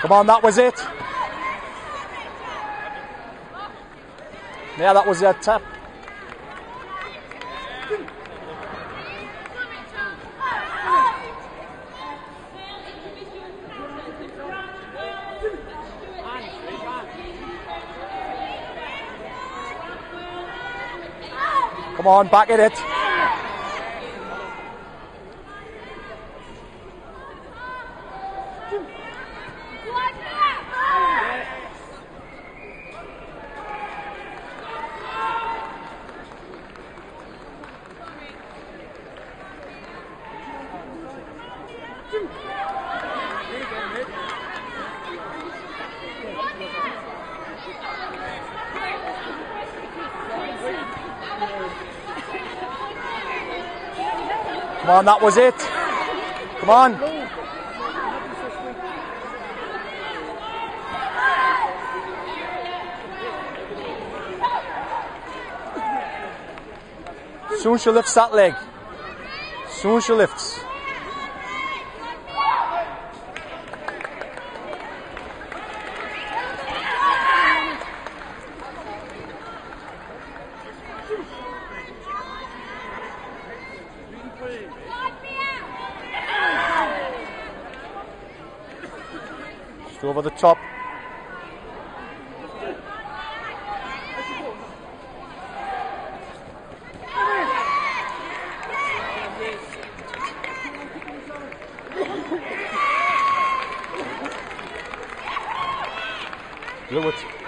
Come on, that was it. Yeah, that was a tap. Come on, back at it. Come on, that was it. Come on. Soon she lifts that leg. Soon she lifts. Over the top. Blew it.